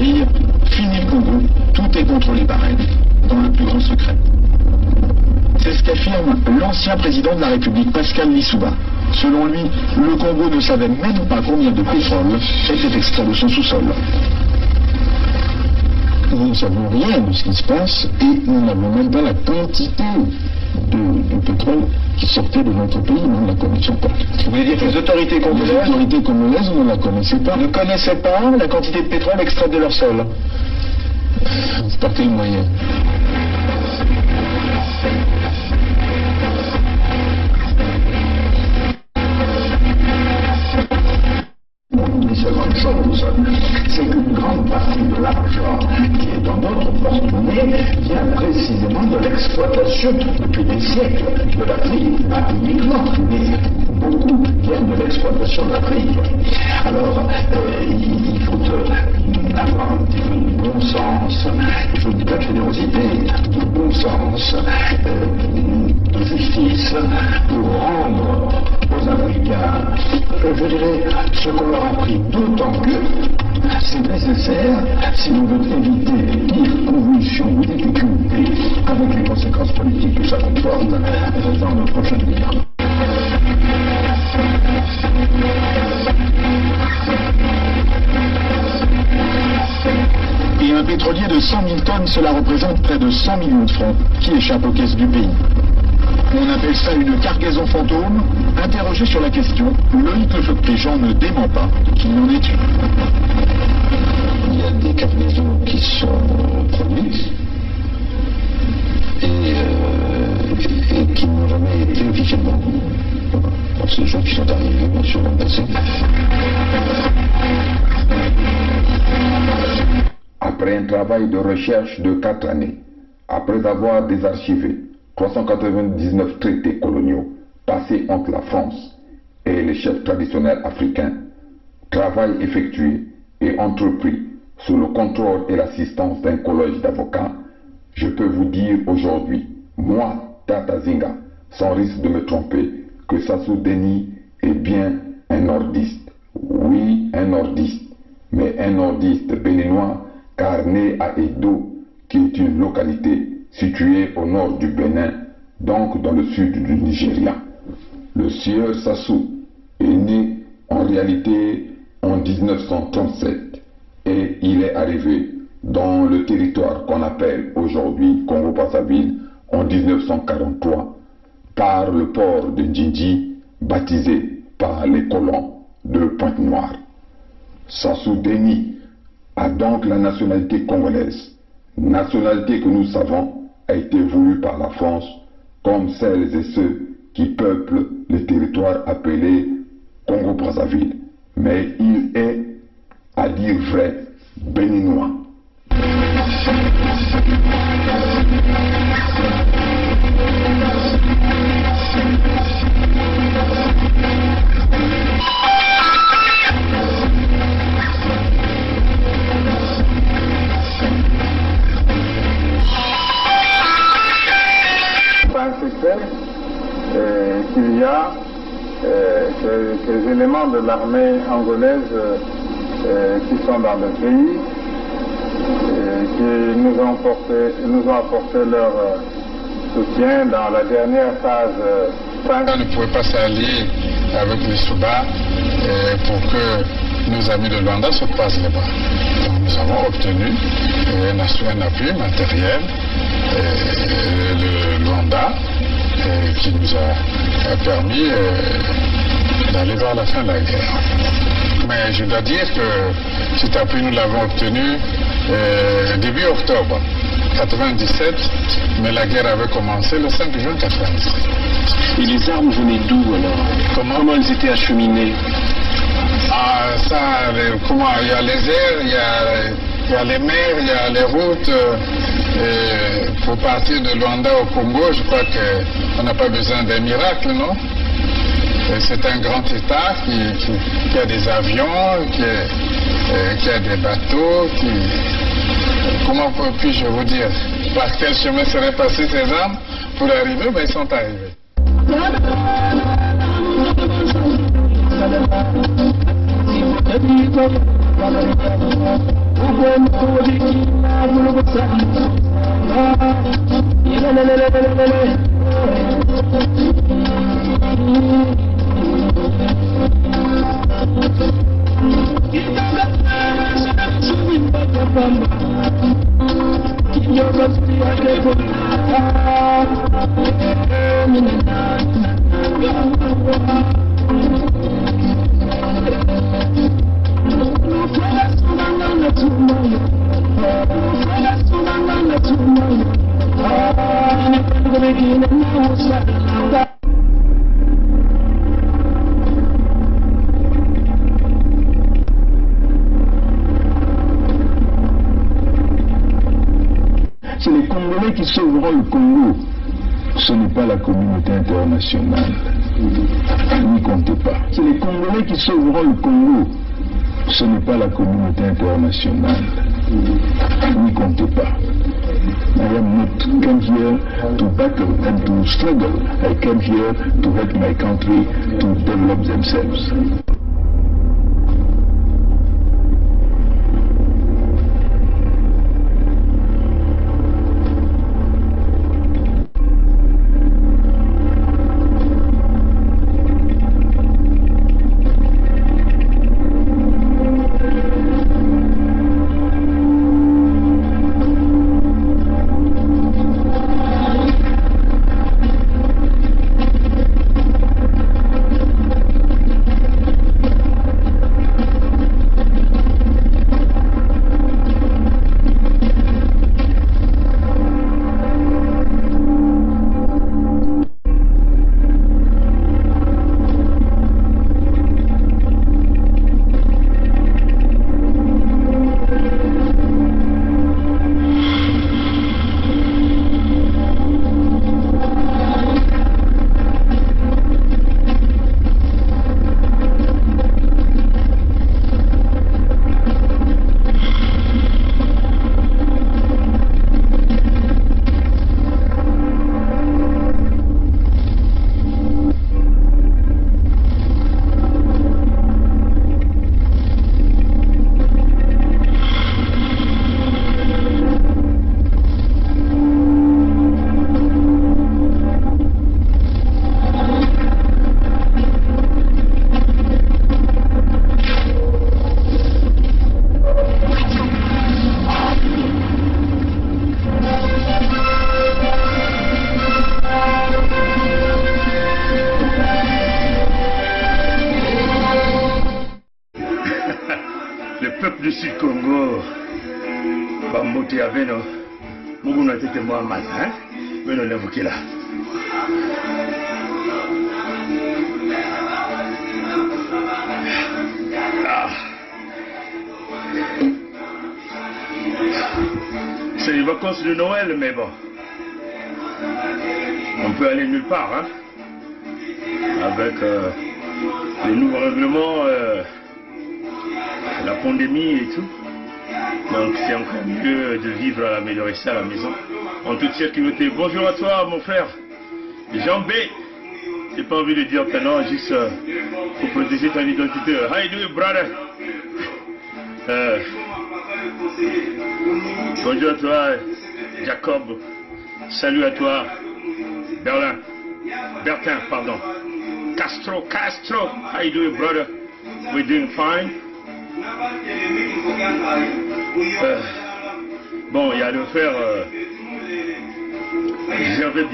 grille, fini le Congo, tout est contrôlé par elle, dans le plus grand secret. C'est ce qu'affirme l'ancien président de la République, Pascal Lissouba. Selon lui, le Congo ne savait même pas combien de pétrole était extrait de son sous-sol. Nous ne savons rien de ce qui se passe et nous n'avons même pas la quantité de pétrole qui sortait de notre pays, nous ne la connaissions pas. Vous voulez dire que les autorités Les congolaises autorités congolaises ne la connaissaient pas. ne connaissaient pas la quantité de pétrole extraite de leur sol Par quel moyen c'est partie de l'argent qui est dans notre porte-monnaie vient précisément de l'exploitation depuis des siècles de l'Afrique, pas uniquement, mais beaucoup viennent de l'exploitation de l'Afrique. Alors, euh, il, faut euh, avoir un petit peu de bon sens, il faut de la générosité, de bon sens, euh, de justice pour rendre aux Africains, je dirais, ce qu'on leur a pris, d'autant que c'est nécessaire si l'on veut éviter les pires convulsions ou difficultés avec les conséquences politiques que ça comporte dans le prochain gouvernement. Et un pétrolier de 100 000 tonnes, cela représente près de 100 millions de francs qui échappent aux caisses du pays. On appelle ça une cargaison fantôme. Interrogé sur la question, Loïc Le gens ne dément pas qu'il n'en est une. Cargaisons qui sont produites et, qui n'ont jamais été officiellement. C'est des choses qui sont arrivées, bien sûr, dans le passé. Après un travail de recherche de quatre années, après avoir désarchivé 399 traités coloniaux passés entre la France et les chefs traditionnels africains, travail effectué et entrepris sous le contrôle et l'assistance d'un collège d'avocats, je peux vous dire aujourd'hui, moi, Tata Zinga, sans risque de me tromper, que Sassou Denis est bien un nordiste. Oui, un nordiste, mais un nordiste béninois car né à Edo, qui est une localité située au nord du Bénin, donc dans le sud du Nigeria. Le sieur Sassou est né en réalité en 1937 et il est arrivé dans le territoire qu'on appelle aujourd'hui Congo-Brazzaville en 1943 par le port de Djindji baptisé par les colons de Pointe-Noire. Sassou Deni a donc la nationalité congolaise, nationalité que nous savons a été voulue par la France comme celles et ceux qui peuplent les territoires appelés Congo-Brazzaville. Mais il est, à dire vrai, béninois. euh, qu'il y a euh, que, que éléments de l'armée angolaise euh, qui sont dans le pays, euh, qui nous ont, nous ont apporté leur euh, soutien dans la dernière phase. euh, On ne pouvait pas s'allier avec les Souba euh, pour que nos amis de Luanda se passent là-bas. Donc nous avons obtenu un, appui matériel de Luanda qui nous a, permis d'aller vers la fin de la guerre. Mais je dois dire que cet appui, nous l'avons obtenu euh, début octobre 97, mais la guerre avait commencé le 5 juin 97. Et les armes venaient d'où alors? Comment? Elles étaient acheminées? Ah, ça, comment, il y a les airs, il y a, il y a les mers, il y a les routes. euh, et pour partir de Luanda au Congo, je crois qu'on n'a pas besoin d'un miracle, non? C'est un grand État qui, a des avions, euh, qui a des bateaux, qui... Comment puis-je vous dire? Par quel chemin seraient passées ces armes pour arriver Ben, Ils sont arrivés. C'est Congolais qui sauveront le Congo. Ce n'est pas la communauté internationale. N'y comptez pas. C'est les Congolais qui sauveront le Congo. Ce n'est pas la communauté internationale. N'y comptez pas. I am not come here to battle and to struggle. I came here to help my country to develop themselves. Peuple du Sud Congo bambote ya bino mokunu atete mwa maza bino levukila Ah. C'est les vacances de Noël, mais bon. On peut aller nulle part, hein? Avec euh, les nouveaux règlements, euh, la pandémie et tout. Donc c'est encore mieux de vivre à améliorer ça à la maison. En toute sécurité. Bonjour à toi, mon frère. Jean B. J'ai pas envie de dire ton nom, juste euh, pour protéger ton identité. How you doing, brother? Euh, bonjour à toi, Jacob. Salut à toi, Berlin. Bertin, pardon. Castro, Castro. How you doing, brother? We're doing fine? Euh, bon, il y a le frère euh, Gervais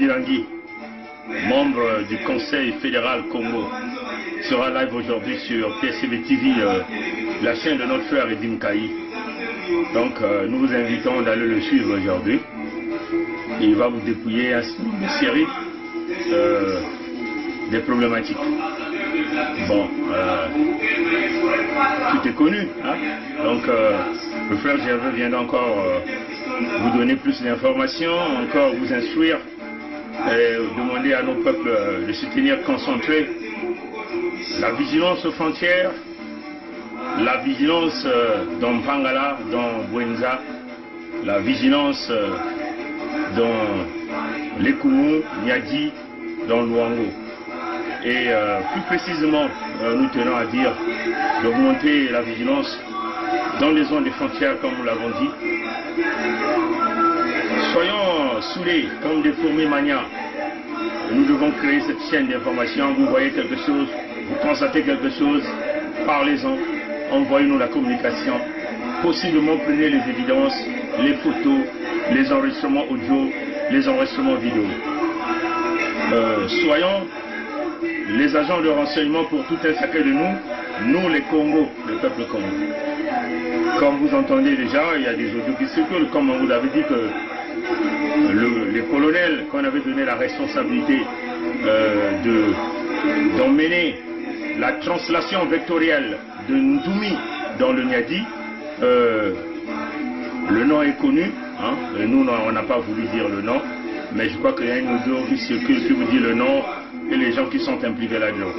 membre du Conseil fédéral Congo, sera live aujourd'hui sur PSCB TV, euh, la chaîne de notre frère Edim Kaï. Donc, euh, nous vous invitons d'aller le suivre aujourd'hui. Il va vous dépouiller un- une série des problématiques. Bon, tout est connu. hein? Donc, euh, le frère Gervais vient encore euh, vous donner plus d'informations, encore vous instruire et demander à nos peuples euh, de se tenir concentrés. La vigilance aux frontières, la vigilance dans Pangala, dans Buenza, la vigilance dans Lekumu, Nyadi, dans Luango. Et euh, plus précisément, euh, nous tenons à dire d'augmenter la vigilance dans les zones des frontières, comme nous l'avons dit. Soyons soudés comme des fourmis manias. Nous devons créer cette chaîne d'information. Vous voyez quelque chose, vous constatez quelque chose, parlez-en, envoyez-nous la communication. Possiblement prenez les évidences, les photos, les enregistrements audio, les enregistrements vidéo. Euh, soyons les agents de renseignement pour tout un chacun de nous, nous les Congos, le peuple Congo. Comme vous entendez déjà, il y a des audios qui circulent, comme on vous l'avait dit que le, les colonels qu'on avait donné la responsabilité euh, d'emmener la translation vectorielle de Ndoumi dans le Niadi, euh, le nom est connu, hein, nous on n'a pas voulu dire le nom, mais je crois qu'il y a une audio qui circule qui vous dit le nom et les gens qui sont impliqués là-dedans.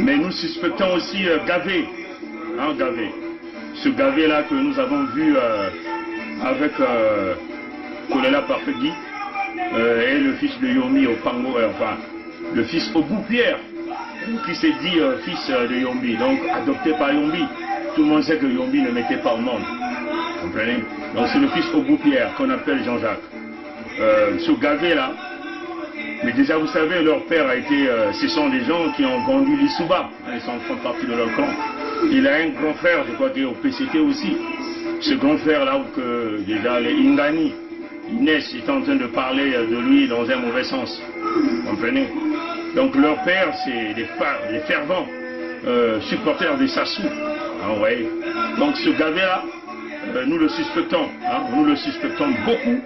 Mais nous suspectons aussi euh, Gavé, hein, Gavé. Ce Gavé-là que nous avons vu euh, avec euh, Kolela Parfegui euh, et le fils de Yomi au Pango, enfin, le fils au Pierre, qui s'est dit fils de Yombi, donc adopté par Yombi. Tout le monde sait que Yombi ne mettait pas au monde. Comprenez? Donc c'est le fils au Pierre qu'on appelle Jean-Jacques. Ce Gavé-là, mais déjà, vous savez, leur père a été. euh, ce sont des gens qui ont vendu l'Issouba. Ils sont, font partie de leur clan. Il a un grand frère, je crois qu'il est au PCT aussi. Ce grand frère-là, où que déjà les Ingani, Inès est en train de parler euh, de lui dans un mauvais sens. Vous comprenez? Donc leur père, c'est des, des fervents euh, supporters des Sassou. Ah. Donc ce gavé-là, nous le suspectons. hein, nous le suspectons beaucoup.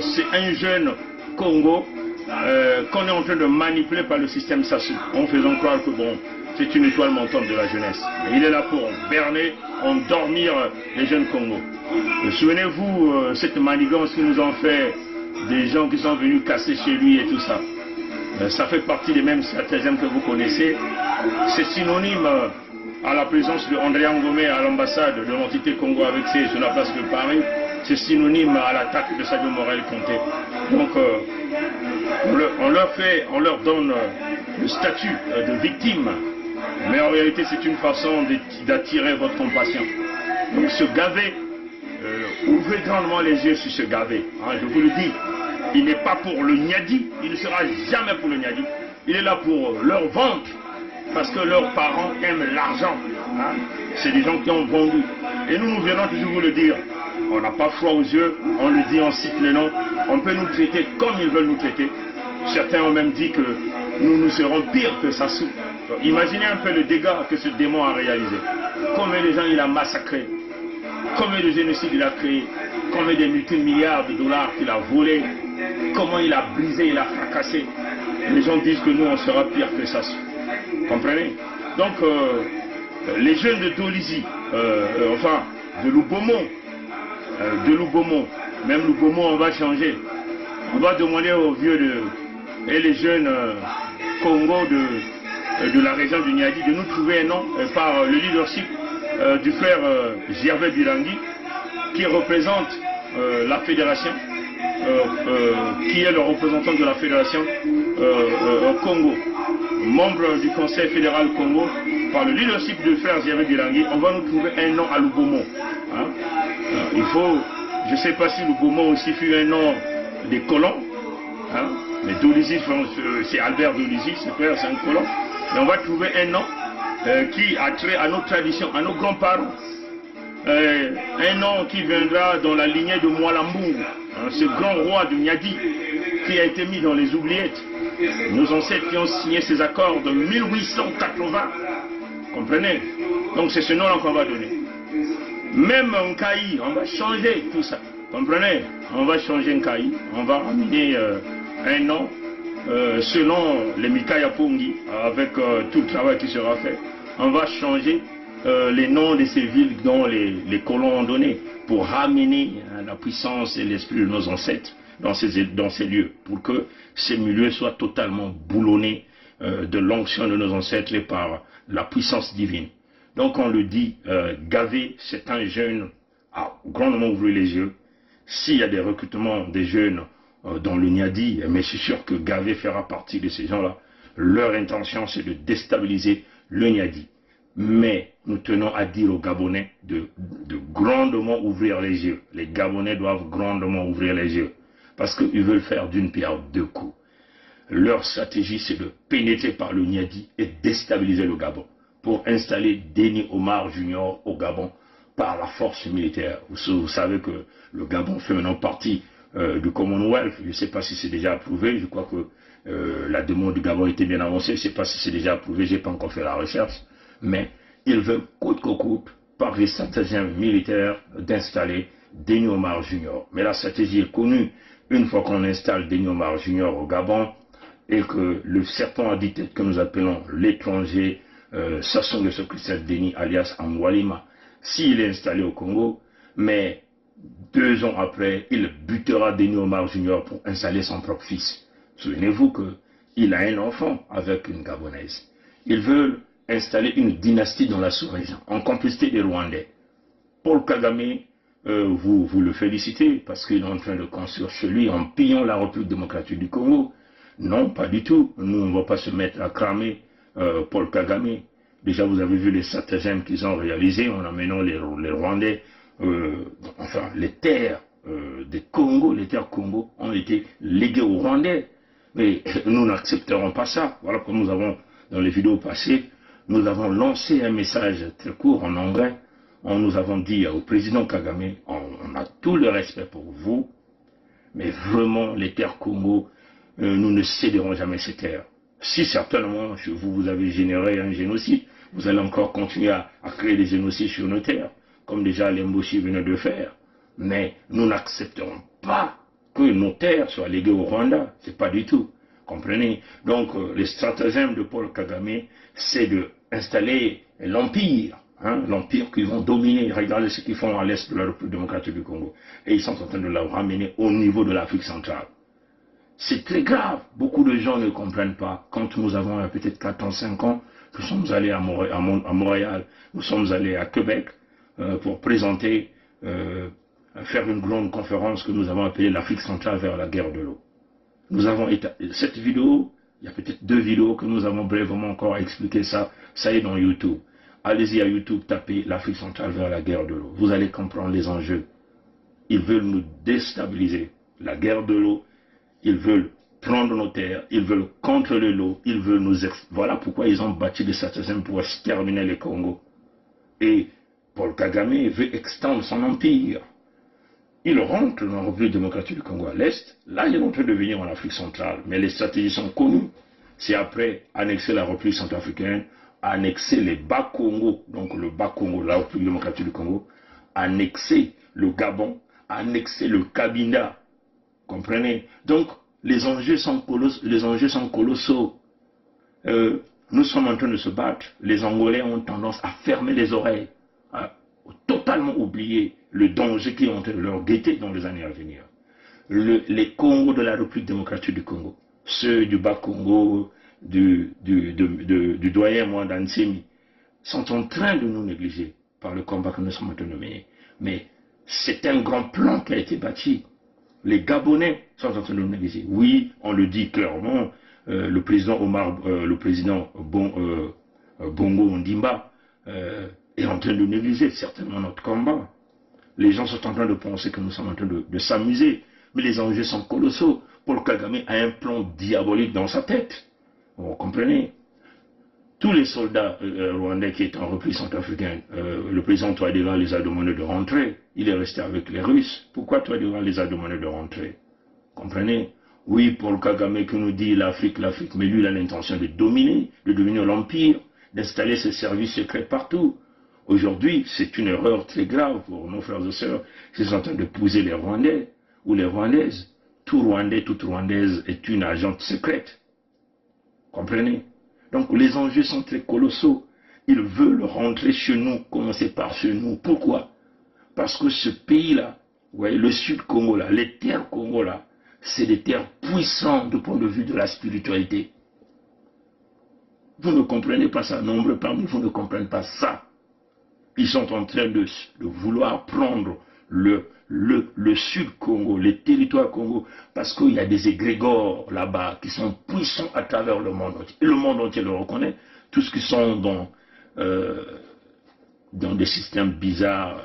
C'est un jeune Congo euh, qu'on est en train de manipuler par le système Sassou, en faisant croire que bon, c'est une étoile montante de la jeunesse. Il est là pour berner, endormir les jeunes Congo. Euh, Souvenez-vous euh, cette manigance que nous ont fait des gens qui sont venus casser chez lui et tout ça. Ça fait partie des mêmes stratagèmes que vous connaissez. C'est synonyme à la présence de André Ngomé à l'ambassade de l'entité Congo avec ses sur la place de Paris. C'est synonyme à l'attaque de Sadio Morel Conté. Donc, on, leur, fait, on leur donne euh, le statut euh, de victime, mais en réalité, c'est une façon d'attirer votre compassion. Donc, ce gavé, euh, ouvrez grandement les yeux sur ce gavé. hein, je vous le dis, il n'est pas pour le Niadi, il ne sera jamais pour le Niadi. Il est là pour leur vente, parce que leurs parents aiment l'argent. hein. C'est des gens qui ont vendu. Et nous, nous venons toujours vous le dire. On n'a pas froid aux yeux, on le dit, on cite les noms. On peut nous traiter comme ils veulent nous traiter. Certains ont même dit que nous nous serons pires que Sassou. Imaginez un peu le dégât que ce démon a réalisé. Combien de gens il a massacré, combien de génocides il a créé, combien de multimilliards de dollars qu'il a volé, comment il a brisé, il a fracassé? Les gens disent que nous, on sera pire que Sassou. Comprenez? Donc, euh, les jeunes de Dolizy, euh, euh, enfin, de Loubomont, euh, de Loubomont, même Loubomont, on va changer. On va demander aux vieux et les jeunes euh, Congo de, euh, la région du Niadi de nous trouver un nom euh, par le leadership euh, du frère Gervais Bilangui, qui représente la fédération, qui est le représentant de la fédération Congo, membre du Conseil fédéral Congo, par le leadership du frère Gervais Bilangui, on va nous trouver un nom à Loubomont. hein. Il faut, je ne sais pas si Loubomont aussi fut un nom des colons, hein, mais Dolizy, euh, c'est Albert Dolizy, c'est frère, c'est un colon. Mais on va trouver un nom euh, qui a trait à nos traditions, à nos grands-parents. Euh, un nom qui viendra dans la lignée de Mwalambungu, hein, ce grand roi du Nyadi, qui a été mis dans les oubliettes. Nos ancêtres qui ont signé ces accords de 1880. Comprenez? Donc c'est ce nom-là qu'on va donner. Même en Kaï, on va changer tout ça. Comprenez? On va changer un Kaï, on va ramener euh, un nom euh, selon les Mikaya Pongi, avec euh, tout le travail qui sera fait. On va changer les noms de ces villes dont les, colons ont donné pour ramener hein, la puissance et l'esprit de nos ancêtres dans ces, dans ces lieux, pour que ces milieux soient totalement boulonnés de l'onction de nos ancêtres et par la puissance divine. Donc on le dit, euh, Gavé, c'est un jeune à grandement ouvrir les yeux. S'il y a des recrutements des jeunes euh, dans le Niadi, mais suis sûr que Gavé fera partie de ces gens-là. Leur intention, c'est de déstabiliser le Niadi. Mais nous tenons à dire aux Gabonais de, de grandement ouvrir les yeux. Les Gabonais doivent grandement ouvrir les yeux. Parce qu'ils veulent faire d'une pierre deux coups. Leur stratégie, c'est de pénétrer par le Niadi et déstabiliser le Gabon pour installer Denis Omar Junior au Gabon par la force militaire. Vous, savez que le Gabon fait maintenant partie euh, du Commonwealth. Je ne sais pas si c'est déjà approuvé. Je crois que euh, la demande du Gabon était bien avancée. Je ne sais pas si c'est déjà approuvé. Je n'ai pas encore fait la recherche. Mais ils veulent coûte que coûte, par les stratagèmes militaires, d'installer Denis Omar Junior. Mais la stratégie est connue. Une fois qu'on installe Denis Omar Junior au Gabon, et que le serpent à dix têtes que nous appelons l'étranger, euh, ce Christophe Denis alias Amwalima, s'il est installé au Congo, mais deux ans après, il butera Denis Omar Junior pour installer son propre fils. Souvenez-vous qu'il a un enfant avec une Gabonaise. Ils veulent installer une dynastie dans la sous-région, en complicité des Rwandais. Paul Kagame, euh, vous, vous le félicitez parce qu'il est en train de construire chez lui en pillant la République démocratique du Congo. Non, pas du tout. Nous, on ne va pas se mettre à cramer euh, Paul Kagame. Déjà, vous avez vu les stratagèmes qu'ils ont réalisés en amenant les, Rwandais, euh, enfin, les terres euh, des Congo, les terres Congo ont été léguées aux Rwandais. Mais nous n'accepterons pas ça. Voilà comme nous avons, dans les vidéos passées, nous avons lancé un message très court en anglais. On nous avons dit au président Kagame, on, a tout le respect pour vous, mais vraiment, les terres Congo, nous ne céderons jamais ces terres. Si certainement vous, vous avez généré un génocide, vous allez encore continuer à, créer des génocides sur nos terres, comme déjà l'Emboshi venait de faire. Mais nous n'accepterons pas que nos terres soient léguées au Rwanda. C'est pas du tout. Comprenez? Donc, euh, les stratagèmes de Paul Kagame, c'est de installer l'empire, hein, l'empire qu'ils vont dominer. Regardez ce qu'ils font à l'est de la République démocratique du Congo. Et ils sont en train de la ramener au niveau de l'Afrique centrale. C'est très grave. Beaucoup de gens ne comprennent pas. Quand nous avons euh, peut-être 4 ans, 5 ans, nous sommes allés à, Montréal, nous sommes allés à Québec euh, pour présenter, euh, faire une grande conférence que nous avons appelée l'Afrique centrale vers la guerre de l'eau. Nous avons cette vidéo, il y a peut-être deux vidéos que nous avons brièvement encore expliqué ça, ça est dans YouTube. Allez-y à YouTube, tapez l'Afrique centrale vers la guerre de l'eau. Vous allez comprendre les enjeux. Ils veulent nous déstabiliser. La guerre de l'eau, ils veulent prendre nos terres, ils veulent contrôler l'eau, ils veulent nous... Voilà pourquoi ils ont bâti des stratagèmes pour exterminer les Congo. Et Paul Kagame veut extendre son empire. Il rentre dans la République démocratique du Congo à l'Est. Là, il est en train de venir en Afrique centrale. Mais les stratégies sont connues. C'est après annexer la République centrafricaine, annexer les Bas-Congo, donc le Bas-Congo, la République démocratique du Congo, annexer le Gabon, annexer le Cabinda. Comprenez? Donc, les enjeux sont, colossaux. Euh, nous sommes en train de se battre. Les Angolais ont tendance à fermer les oreilles, à totalement oublier le danger qui est en train de leur guetter dans les années à venir. Le- les Congos de la République démocratique du Congo, ceux du Bas-Congo, du, du, de- du doyen sont en train de nous négliger par le combat que nous sommes en train de mener. Mais c'est un grand plan qui a été bâti. Les Gabonais sont en train de nous négliger. Oui, on le dit clairement, euh, le président Omar, euh, le président euh, Bongo Ondimba est en train de négliger certainement notre combat. Les gens sont en train de penser que nous sommes en train de s'amuser, mais les enjeux sont colossaux. Paul Kagame a un plan diabolique dans sa tête. Vous comprenez? Tous les soldats euh, rwandais qui étaient en repli centrafricain, euh, le président Touadéra les a demandé de rentrer. Il est resté avec les Russes. Pourquoi Touadéra les a demandé de rentrer? Comprenez? Oui, Paul Kagame qui nous dit l'Afrique, l'Afrique, mais lui, il a l'intention de dominer, de devenir l'empire, d'installer ses services secrets partout. Aujourd'hui, c'est une erreur très grave pour nos frères et sœurs qui sont en train de pouser les Rwandais ou les Rwandaises. Tout Rwandais, toute Rwandaise est une agente secrète. Comprenez? Donc les enjeux sont très colossaux. Ils veulent rentrer chez nous, commencer par chez nous. Pourquoi? Parce que ce pays-là, le Sud Congo là, les terres Congo c'est des terres puissantes du point de vue de la spiritualité. Vous ne comprenez pas ça, nombreux parmi vous ne comprennent pas ça. Ils sont en train de vouloir prendre le, le, le Sud Congo, les territoires Congo, parce qu'il y a des égrégores là-bas qui sont puissants à travers le monde entier. Et le monde entier le reconnaît. Tous qui sont dans dans des systèmes bizarres.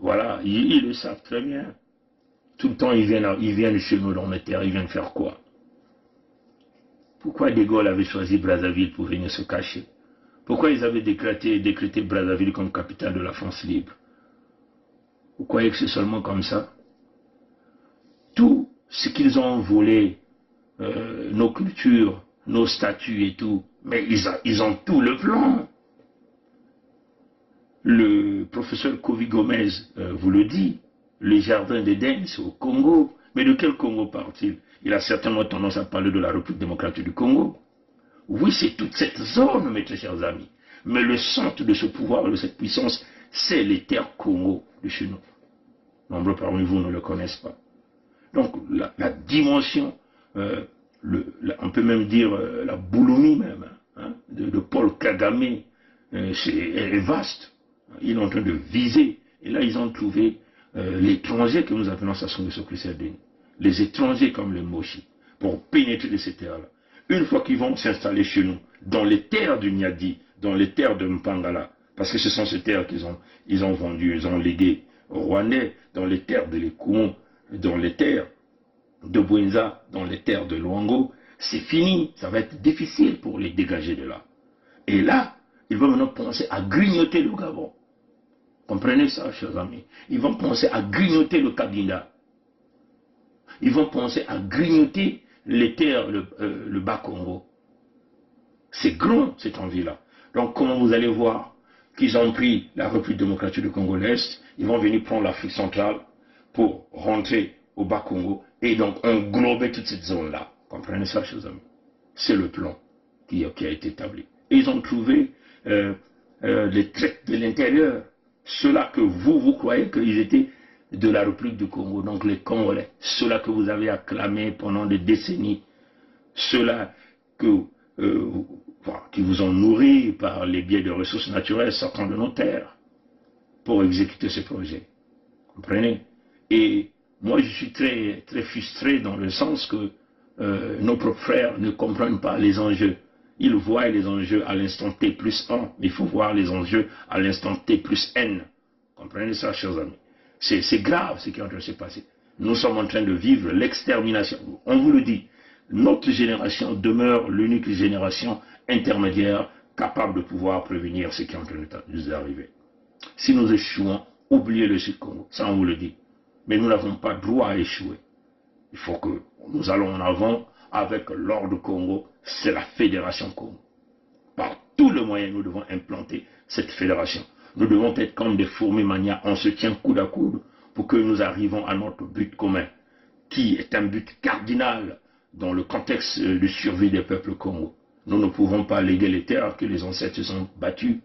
Voilà, ils, le savent très bien. Tout le temps, ils viennent, ils viennent chez nous dans les terres, ils viennent faire quoi? Pourquoi De Gaulle avait choisi Brazzaville pour venir se cacher? Pourquoi ils avaient décrété, décrété Brazzaville comme capitale de la France libre? Vous croyez que c'est seulement comme ça? Tout ce qu'ils ont volé, euh, nos cultures, nos statuts et tout, mais ils, ont tout le plan le professeur Kovi Gomez euh, vous le dit, les jardins d'Éden, c'est au Congo. Mais de quel Congo parle-t-il? Il a certainement tendance à parler de la République démocratique du Congo. Oui, c'est toute cette zone, mes très chers amis. Mais le centre de ce pouvoir, de cette puissance, c'est les terres Congo de chez nous. Nombreux parmi vous ne le connaissent pas. Donc la, dimension, euh, on peut même dire euh, la bouloumie même, hein, de, Paul Kagame, est vaste. Ils sont en train de viser. Et là, ils ont trouvé euh, l'étranger que nous appelons Sassou Nguesso Les étrangers comme les Moshi, pour pénétrer de ces terres-là. Une fois qu'ils vont s'installer chez nous, dans les terres du Nyadi, dans les terres de Mpangala, parce que ce sont ces terres qu'ils ont, ils ont vendues, ils ont léguées aux dans les terres de l'Ekoumou, dans les terres de Bouenza, dans les terres de Luango, c'est fini, ça va être difficile pour les dégager de là. Et là, ils vont maintenant penser à grignoter le Gabon. Comprenez ça, chers amis. Ils vont penser à grignoter le Kabinda. Ils vont penser à grignoter les terres, le, euh, Bas-Congo. C'est grand, cette envie-là. Donc, comment vous allez voir qu'ils ont pris la République démocratique du Congo l'Est, ils vont venir prendre l'Afrique centrale pour rentrer au Bas-Congo et donc englober toute cette zone-là. Comprenez ça, chers amis? C'est le plan qui, a été établi. Et ils ont trouvé euh, euh, les traits de l'intérieur ceux-là que vous, vous croyez qu'ils étaient de la République du Congo, donc les Congolais, ceux-là que vous avez acclamés pendant des décennies, ceux-là que, euh, qui vous ont nourri par les biais de ressources naturelles sortant de nos terres pour exécuter ce projet. Comprenez? Et moi, je suis très, très frustré dans le sens que euh, nos propres frères ne comprennent pas les enjeux il voit les enjeux à l'instant T plus 1, mais il faut voir les enjeux à l'instant T plus N. Comprenez ça, chers amis? C'est grave ce qui est en train de se passer. Nous sommes en train de vivre l'extermination. On vous le dit, notre génération demeure l'unique génération intermédiaire capable de pouvoir prévenir ce qui est en train de nous arriver. Si nous échouons, oubliez le Sud-Congo, ça on vous le dit. Mais nous n'avons pas droit à échouer. Il faut que nous allons en avant avec l'ordre Congo, c'est la fédération Congo. Par tous les moyens, nous devons implanter cette fédération. Nous devons être comme des fourmis mania, on se tient coude à coude pour que nous arrivons à notre but commun, qui est un but cardinal dans le contexte de survie des peuples Congo. Nous ne pouvons pas léguer les terres que les ancêtres se sont battus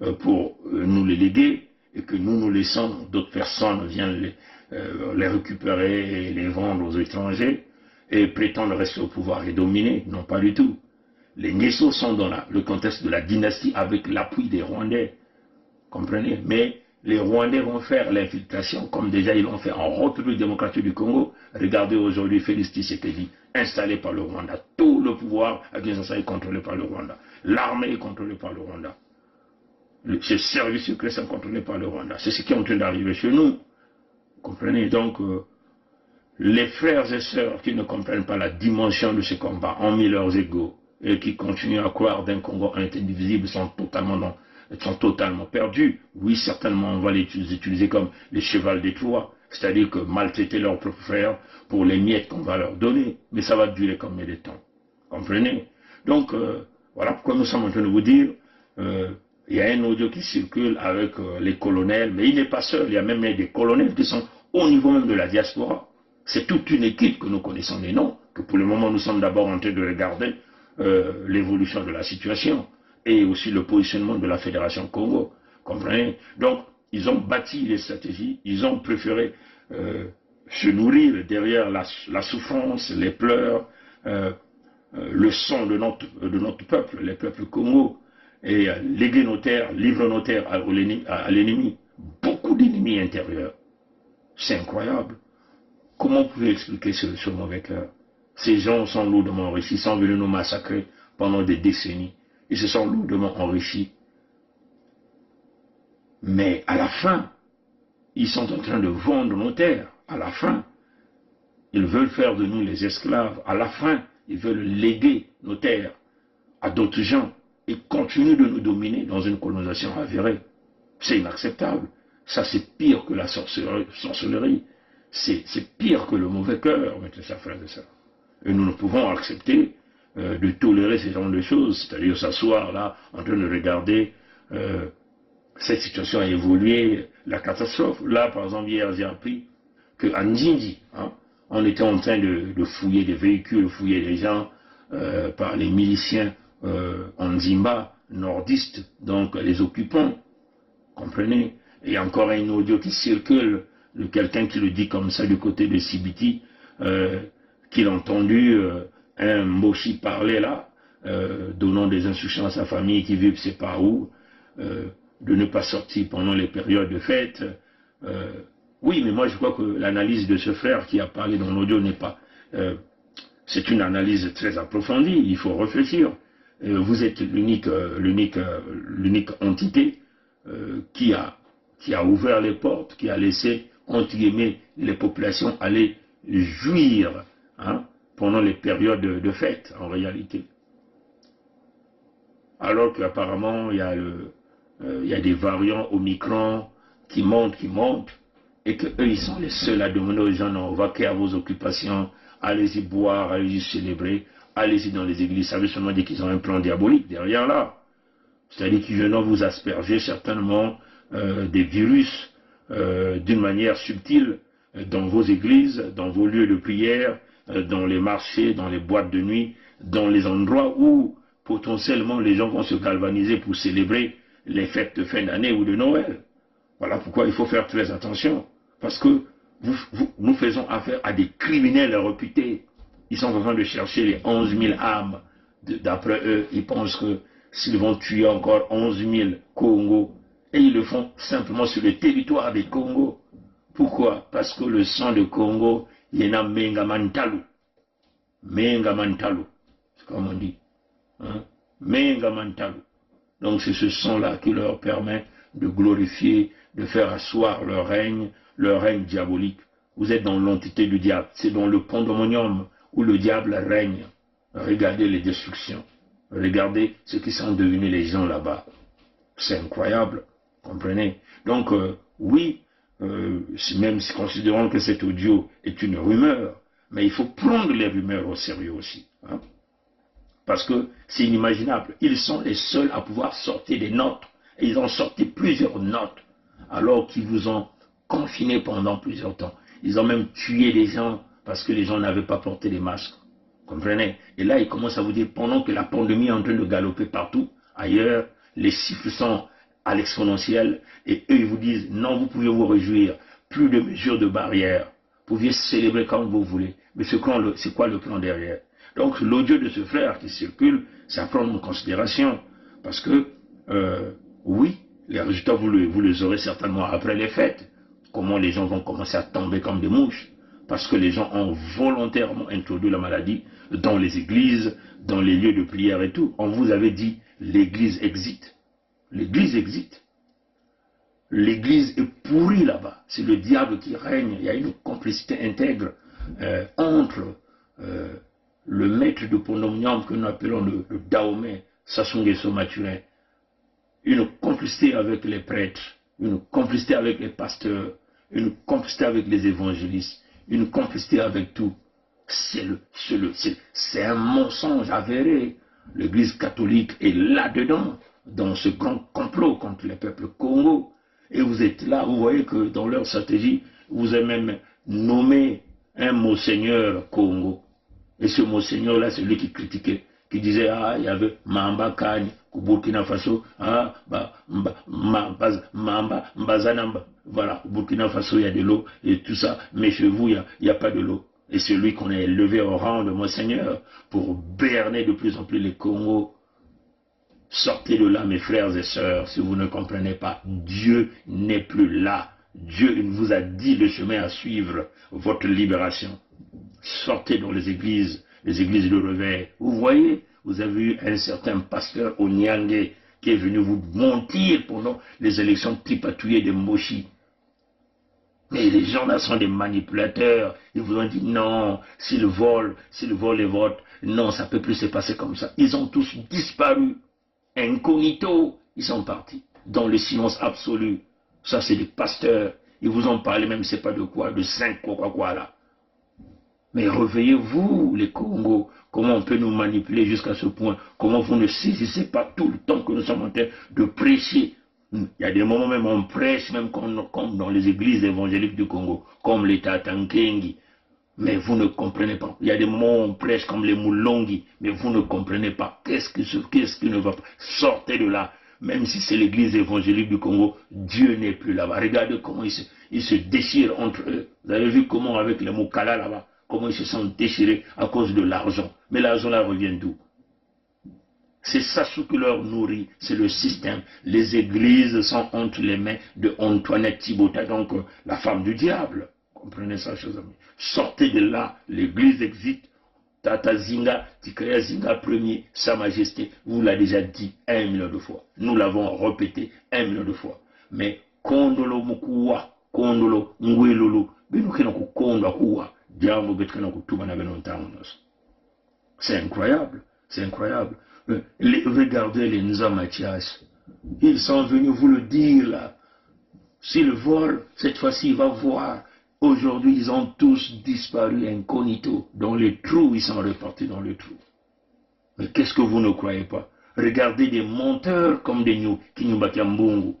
euh, pour euh, nous les léguer et que nous nous laissons, d'autres personnes viennent les, euh, récupérer et les vendre aux étrangers et prétendent rester au pouvoir et dominer. Non, pas du tout. Les Nesso sont dans le contexte de la dynastie avec l'appui des Rwandais. Comprenez? Mais les Rwandais vont faire l'infiltration, comme déjà ils l'ont fait en République démocratique du Congo. Regardez aujourd'hui Félix Tshisekedi, installé par le Rwanda. Tout le pouvoir à Kinshasa est contrôlé par le Rwanda. L'armée est contrôlée par le Rwanda. Ces services secrets sont contrôlés par le Rwanda. C'est ce qui est en train d'arriver chez nous. Comprenez? Donc, euh, les frères et sœurs qui ne comprennent pas la dimension de ce combat ont mis leurs égaux et qui continuent à croire d'un Congo indivisible sont totalement, sont totalement perdus. Oui, certainement, on va les utiliser comme les chevals des Troie, c'est-à-dire que maltraiter leurs propres frères pour les miettes qu'on va leur donner. Mais ça va durer combien de temps Comprenez? Donc, euh, voilà pourquoi nous sommes en train de vous dire, euh, il y a un audio qui circule avec euh, les colonels, mais il n'est pas seul, il y a même des colonels qui sont au niveau même de la diaspora c'est toute une équipe que nous connaissons les noms, que pour le moment nous sommes d'abord en train de regarder l'évolution de la situation et aussi le positionnement de la Fédération Congo. Comprenez? Donc, ils ont bâti les stratégies, ils ont préféré se nourrir derrière la, souffrance, les pleurs, euh, le sang de notre, peuple, les peuples Congo, et léguer nos terres, livrer nos terres à l'ennemi. Beaucoup d'ennemis intérieurs. C'est incroyable. Comment vous pouvez expliquer ce, mauvais cœur? Ces gens sont lourdement enrichis, sont venus nous massacrer pendant des décennies. Ils se sont lourdement enrichis Mais à la fin, ils sont en train de vendre nos terres. À la fin, ils veulent faire de nous les esclaves. À la fin, ils veulent léguer nos terres à d'autres gens et continuer de nous dominer dans une colonisation avérée. C'est inacceptable. Ça, c'est pire que la sorcellerie. C'est pire que le mauvais cœur, mes chers frères et sœurs. Et nous ne pouvons accepter euh, de tolérer ce genre de choses, c'est-à-dire s'asseoir là en train de regarder euh, cette situation a évolué, la catastrophe. Là, par exemple, hier, j'ai appris qu'à Ndindi, hein, on était en train de, fouiller des véhicules, fouiller des gens euh, par les miliciens en Zimba, nordistes, donc les occupants, comprenez Et encore un audio qui circule de quelqu'un qui le dit comme ça du côté de Sibiti, qu'il a entendu un Moshi parler là, donnant des instructions à sa famille qui vit sais pas où, de ne pas sortir pendant les périodes de fête. Euh, oui, mais moi je crois que l'analyse de ce frère qui a parlé dans l'audio n'est pas... Euh, c'est une analyse très approfondie, il faut réfléchir. Euh, vous êtes l'unique l'unique entité qui, a, ouvert les portes, qui a laissé, entre guillemets, les populations aller jouir hein, pendant les périodes de, fête, en réalité. Alors qu'apparemment, il euh, il y a des variants Omicron qui montent, qui montent, et qu'eux, ils sont les seuls à demander aux gens, non, vaquer à vos occupations, allez-y boire, allez-y célébrer, allez-y dans les églises. Ça veut seulement dire qu'ils ont un plan diabolique derrière là. C'est-à-dire qu'ils viennent vous asperger certainement euh, des virus euh, d'une manière subtile dans vos églises, dans vos lieux de prière, dans les marchés, dans les boîtes de nuit, dans les endroits où potentiellement les gens vont se galvaniser pour célébrer les fêtes de fin d'année ou de Noël. Voilà pourquoi il faut faire très attention. Parce que nous faisons affaire à des criminels réputés. Ils sont en train de chercher les 11 000 âmes. D'après eux, ils pensent que s'ils vont tuer encore 11 000 Congo, et ils le font simplement sur le territoire des Congo. Pourquoi? Parce que le sang de Congo, il y en a Mengamantalu. Mengamantalu, c'est comme on dit. Hein? Donc c'est ce sang-là qui leur permet de glorifier, de faire asseoir leur règne, leur règne diabolique. Vous êtes dans l'entité du diable. C'est dans le pandemonium où le diable règne. Regardez les destructions. Regardez ce qui sont devenus les gens là-bas. C'est incroyable. Comprenez? Donc, euh, oui, euh, même si considérons que cet audio est une rumeur, mais il faut prendre les rumeurs au sérieux aussi. Hein. Parce que c'est inimaginable. Ils sont les seuls à pouvoir sortir des notes. Et ils ont sorti plusieurs notes alors qu'ils vous ont confiné pendant plusieurs temps. Ils ont même tué des gens parce que les gens n'avaient pas porté les masques. Comprenez? Et là, ils commencent à vous dire, pendant que la pandémie est en train de galoper partout, ailleurs, les chiffres sont à l'exponentiel, et eux, ils vous disent, non, vous pouvez vous réjouir, plus de mesures de barrière, vous pouvez célébrer comme vous voulez. Mais c'est quoi le plan derrière? Donc l'audio de ce frère qui circule, c'est à prendre en considération. Parce que, euh, oui, les résultats, vous, vous les aurez certainement après les fêtes. Comment les gens vont commencer à tomber comme des mouches. Parce que les gens ont volontairement introduit la maladie dans les églises, dans les lieux de prière et tout. On vous avait dit, l'église existe. L'église existe. L'église est pourrie là-bas. C'est le diable qui règne. Il y a une complicité intègre euh, entre euh, le maître de Pondomniam que nous appelons le, le Dahomey, Sassou Maturin, une complicité avec les prêtres, une complicité avec les pasteurs, une complicité avec les évangélistes, une complicité avec tout. C'est un mensonge avéré. L'Église catholique est là-dedans, dans ce grand complot contre les peuples Congo. Et vous êtes là, vous voyez que dans leur stratégie, vous avez même nommé un Monseigneur Congo. Et ce monseigneur-là, c'est lui qui critiquait, qui disait, ah, il y avait Mamba au Burkina Faso, ah, bah, Mamba, Mbazanamba. Voilà, au Burkina Faso, il y a de l'eau et tout ça, mais chez vous, il n'y a, pas de l'eau. Et c'est lui qu'on a élevé au rang de monseigneur pour berner de plus en plus les Congos. Sortez de là, mes frères et sœurs, si vous ne comprenez pas. Dieu n'est plus là. Dieu vous a dit le chemin à suivre, votre libération sortez dans les églises, les églises de réveil. Vous voyez, vous avez eu un certain pasteur au Nyangé qui est venu vous mentir pendant les élections tripatouillées de Moshi. Mais les gens là sont des manipulateurs. Ils vous ont dit non, s'ils volent, s'ils volent les votes, non, ça peut plus se passer comme ça. Ils ont tous disparu. Incognito, ils sont partis. Dans le silence absolu. Ça, c'est des pasteurs. Ils vous ont parlé même, c'est pas de quoi, de cinq quoi, quoi là. Mais réveillez-vous, les Congos. Comment on peut nous manipuler jusqu'à ce point? Comment vous ne saisissez pas tout le temps que nous sommes en train de prêcher? Il y a des moments même on prêche, même comme, dans les églises évangéliques du Congo, comme l'État Tankengi. Mais vous ne comprenez pas. Il y a des moments où on prêche comme les Moulongi, mais vous ne comprenez pas. Qu'est-ce qui, qu'est-ce qui ne va pas? Sortez de là. Même si c'est l'église évangélique du Congo, Dieu n'est plus là-bas. Regardez comment ils se, ils se déchirent entre eux. Vous avez vu comment avec les Moukala là-bas? Comment ils se sont déchirés à cause de l'argent. Mais l'argent là revient d'où? C'est ça ce qui leur nourrit, c'est le système. Les églises sont entre les mains de Antoinette Thibauta, donc euh, la femme du diable. Comprenez ça, chers amis. Sortez de là, l'église existe. Tata Zinga, Tikaya Zinga premier, Sa Majesté, vous l'a déjà dit un million de fois. Nous l'avons répété un million de fois. Mais Kondolo Mukua, Kondolo Ngwelolo, Benukena Kondwa Kuwa, c'est incroyable, c'est incroyable. regardez les Nza Mathias. Ils sont venus vous le dire là. S'ils volent, cette fois-ci, va voir. Aujourd'hui, ils ont tous disparu incognito. Dans les trous, ils sont repartis dans les trous. Mais qu'est-ce que vous ne croyez pas? Regardez des monteurs comme des New, Kinyubakiambungu,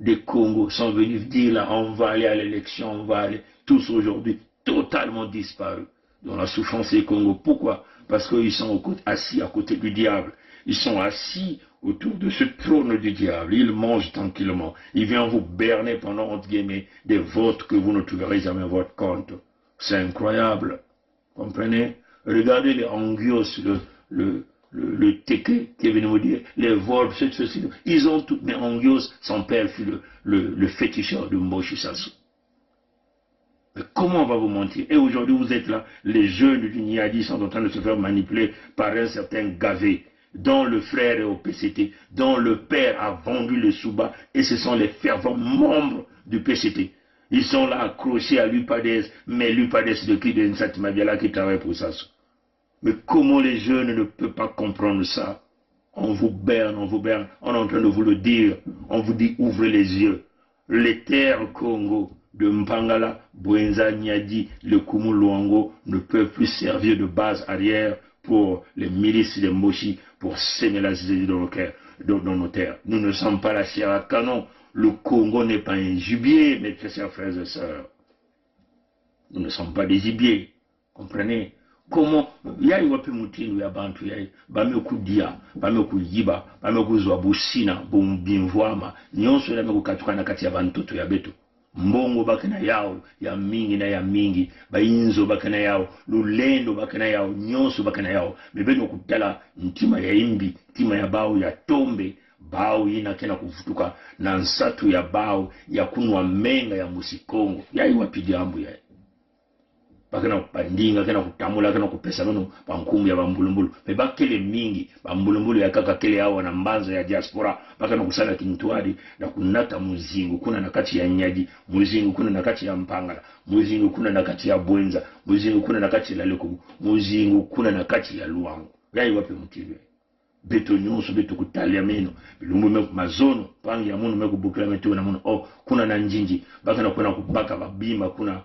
des Congo sont venus dire là, on va aller à l'élection, on va aller. Tous aujourd'hui, totalement disparu dans la souffrance des Congo. Pourquoi? Parce qu'ils sont assis à côté du diable. Ils sont assis autour de ce trône du diable. Ils mangent tranquillement. Ils viennent vous berner pendant, entre guillemets, des votes que vous ne trouverez jamais votre compte. C'est incroyable. Comprenez? Regardez les angios, le, le, le, le teke qui est venu vous dire, les vols, ceci, ceci. Ils ont toutes, mais angios, son père fut le, le, le féticheur de Mboshi Sassou. Comment on va vous mentir Et aujourd'hui, vous êtes là, les jeunes du Niadi sont en train de se faire manipuler par un certain Gavé, dont le frère est au PCT, dont le père a vendu le Souba, et ce sont les fervents membres du PCT. Ils sont là accrochés à l'UPADES, mais l'UPADES de qui de Nsati Mabiala qui travaille pour ça. Mais comment les jeunes ne peuvent pas comprendre ça On vous berne, on vous berne, on est en train de vous le dire, on vous dit ouvrez les yeux. Les terres Congo, de Mpangala, Bouenza, Niadi, le Kumu Luango ne peuvent plus servir de base arrière pour les milices de Moshi pour semer la zizanie dans nos, terres. Nous ne sommes pas la chair à canon. Le Congo n'est pas un gibier, mes chers frères et sœurs. Nous ne sommes pas des gibiers. Comprenez? Comment yai wapi mutinu ya bantu yai bame okudia bame okuyiba bame okuzwa busina bumbimvwama nyonso yame kukatukana kati ya bantu ya betu mbongo bakana yao ya mingi na ya mingi. Bayinzo bakana yao lulendo bakana yao nyonso bakana yao. Bebeni kutala ntima ya imbi ntima ya bao ya tombe. Bao ina kena kuvutuka na nsatu ya bao ya kunwa menga ya musikongo. Yai wapi jambo yai bakena kupandinga kena kutamula kena kupesa nono pankumbu ya bambulumbulu. Me bakele mingi bambulumbulu ya kaka kele awa na mbanza ya diaspora. Bakena kusala kintwadi na kunata muzingu kuna na kati ya nyaji muzingu kuna na kati ya mpangala muzingu kuna na kati ya bwenza muzingu kuna na kati ya lekubu muzingu kuna na kati ya luangu. Gai wapi mutibe beto nyonso beto kutalia meno bilumbu me mazono pangi ya munu mekubukila metu na munu. Oh kuna na njinji bakena kuna kubaka babima kuna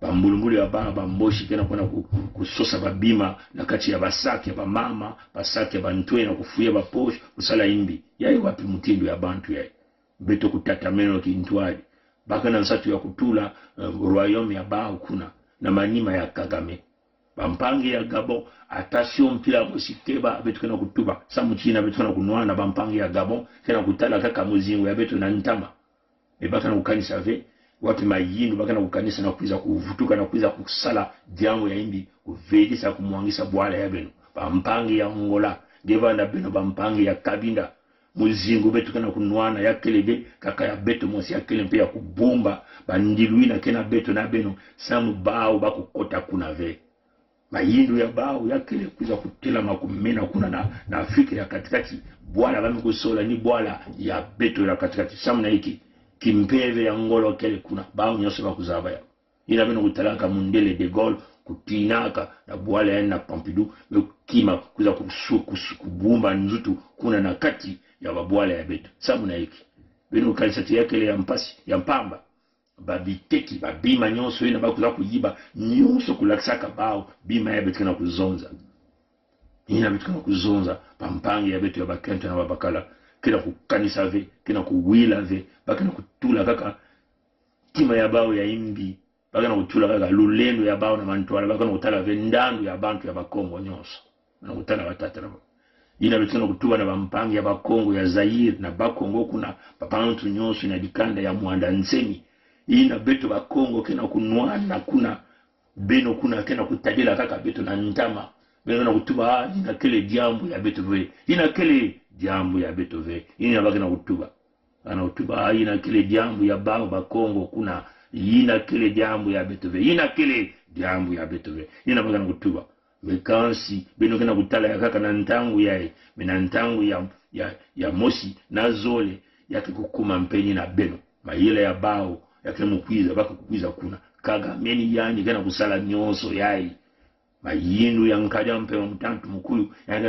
bambulumbulu ya bana bamboshi kena kwenda kusosa babima na kati ya basake ya bamama basake ya bantwe na kufuya baposhe kusala imbi. Yai wapi mutindo ya bantu yai? Beto kutatameno kintwali baka na nsatu ya kutula uh, royaume ya bao kuna na manima ya kagame. Bampange ya gabon atasio mpila mosikeba beto kena kutuba. Samu china beto kena kunwana bampange ya gabon kena kutala kaka muzingo ya beto na ntama. Ebaka na ukani ve wapi mayindu bakana kukanisa na kuiza kuvutuka na kuiza kusala diango ya imbi kuvedesa kumwangisa bwala ya beno bampangi ya ngola gevanda beno bampangi ya kabinda. Muzingu betu kana kunwana ya kelebe kaka ya beto mosi ya kele mpe ya kubumba bandilwi na kena beto na beno samu bao bakukota kuna ve. Mayindu ya bao yakele kuza kutela makumena kuna na, na fikira katikati. Bwala bami kusola ni bwala ya beto ya katikati. Samuna iki kimpeve ya ngolo kele kuna bao nyonso bakuzaba ya. Ila bino kutalaka mundele de gaulle kutinaka na bwala yani na pompidou bekima kuza kubumba nzutu kuna na kati ya babwala ya betu sabu na iki bino kalisati yakele ya mpasi ya mpamba. Babiteki babima nyonso ina bakuza kuyiba nyonso kulakisaka bao bima ya betu kena kuzonza. Ina betu kena kuzonza pampange ya betu ya bakento na babakala kena kukanisa ve kina kuwila ve bakena kutula kaka tima ya bao ya imbi bakena kutula kaka lulendo ya bao na mantwala kutala ve ndandu ya bantu ya bakongo nyonso na kutala batata nabo ina betu kena kutuba na mpangi ya bakongo ya zaire na bakongo kuna bapantu nyonso na dikanda ya mwanda nsemi ina beto bakongo kena kunwana kuna beno kuna kena kutadila kaka beto na ntama beno na kutuba ina kele jambo ya Beethoven. Ve ina kele jambo ya Beethoven. Ina ina bakena kutuba ana kutuba ina kele jambo ya bao Kongo kuna. Ina kele jambo ya Beethoven. Ve ina kele jambo ya Beethoven. Ina ina bakena kutuba mekansi beno kena kutala ya kaka na ntangu yae mena ntangu ya, ya, ya mosi na zole yake kukuma mpenyi na beno. Mayele ya bao yake mukwiza bakukwiza kuna. Kaga meni yani kana kusala nyonso yayi mayindu yankadya mpewa mutantu mukulu yange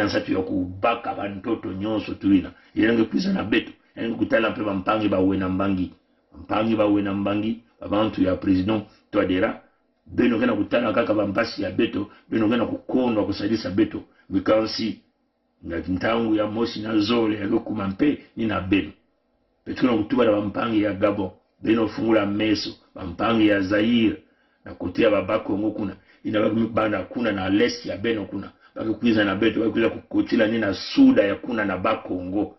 bantoto nyonso tuina yange kwiza na beto yange kutala mpe bampangi bawe na mbangi. Bampangi bawe na mbangi babantu ya president twadera beno kena kutala kaka bampasi ya beto beno kena kukondwa kusalisa beto. Wikansi nga ntangu ya mosi na zole yakokuma mpe ni na beno. Petukena kutuba na bampangi ya gabon beno fungula meso bampangi ya zaire na kote ya babakongo kuna ina bana kuna na lesi ya beno kuna bakikuiza na beto bakikuiza kukotila nina suda ya kuna na bakongo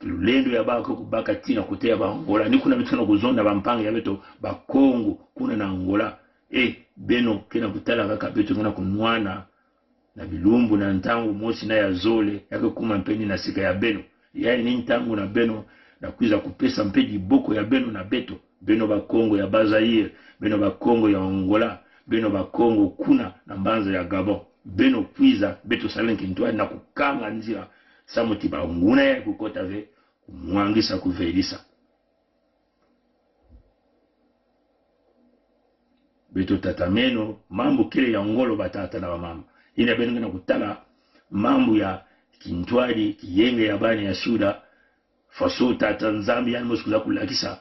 lulendo ya bako kubaka tina kutea ba bangola ni kuna bitu na ba mpanga ya beto bakongo kuna na angola e beno kena kutala kaka beto kuna kunwana na bilumbu na ntangu mosi na ya zole yake kuma mpeni na sika ya beno yani ni ntangu na beno na kuiza kupesa mpe boko ya beno na beto. Beno bakongo ya bazaire beno bakongo ya angola beno bakongo kuna na mbanza ya gabon. Beno kwiza beto salenki ntwali na kukanga nzira. Samuti banguna ya kukota ve kumwangisa kuvelisa. Beto tatameno mambo kile ya ngolo batata na bamama ina beno na kutala mambo ya kintwali kiyenge ya bani ya suda. Faso tata nzambi yani kulakisa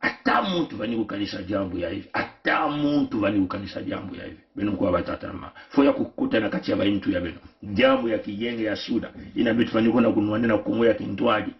ata muntu vani kukanisa jambo ya hivi. Ata muntu vani kukanisa jambo ya hivi. Beno kuwa batatama foya kukutana kati ya baintu ya beno jambo ya kijenge ya suda. Ina bitu vani kuna kunwane na kongo ya kintwali